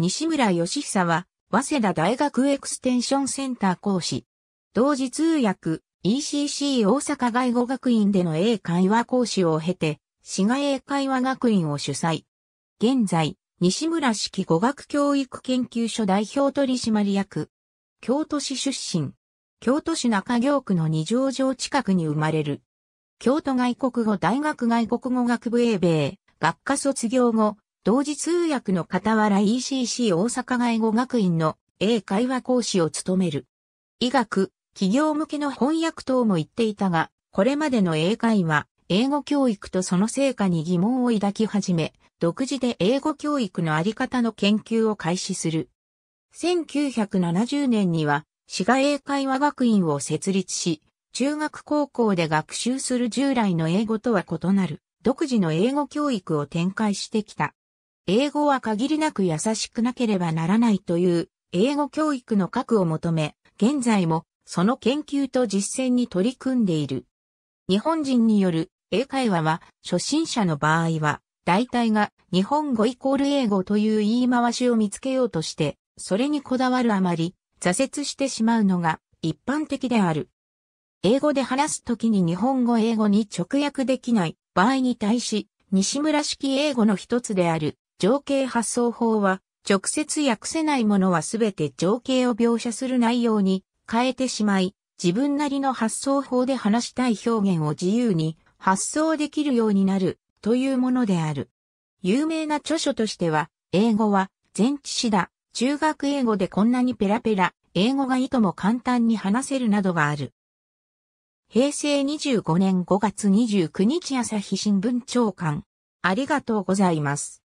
西村義久は、早稲田大学エクステンションセンター講師。同時通訳、ECC 大阪外語学院での英会話講師を経て、滋賀英会話学院を主催。現在、西村式語学教育研究所代表取締役。京都市出身。京都市中京区の二条城近くに生まれる。京都外国語大学外国語学部英米、学科卒業後、同時通訳の傍ら ECC 大阪外語学院の英会話講師を務める。医学、企業向けの翻訳等も言っていたが、これまでの英会話、英語教育とその成果に疑問を抱き始め、独自で英語教育のあり方の研究を開始する。1970年には、滋賀英会話学院を設立し、中学高校で学習する従来の英語とは異なる独自の英語教育を展開してきた。英語は限りなく優しくなければならないという英語教育の核を求め、現在もその研究と実践に取り組んでいる。日本人による英会話は初心者の場合は大体が日本語イコール英語という言い回しを見つけようとしてそれにこだわるあまり挫折してしまうのが一般的である。英語で話すときに日本語英語に直訳できない場合に対し、西村式英語の一つである情景発想法は、直接訳せないものはすべて情景を描写する内容に変えてしまい、自分なりの発想法で話したい表現を自由に発想できるようになるというものである。有名な著書としては、英語は前置詞だ、中学英語でこんなにペラペラ、英語がいとも簡単に話せるなどがある。平成25年5月29日朝日新聞長官。ありがとうございます。